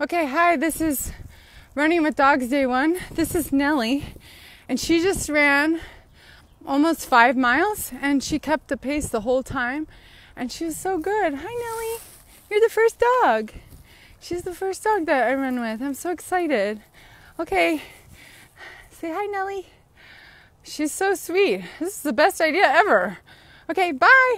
Okay, hi, this is Running with Dogs Day One. This is Nellie, and she just ran almost five miles and she kept the pace the whole time, and she was so good. Hi, Nellie, you're the first dog. She's the first dog that I run with. I'm so excited. Okay, say hi, Nellie. She's so sweet. This is the best idea ever. Okay, bye.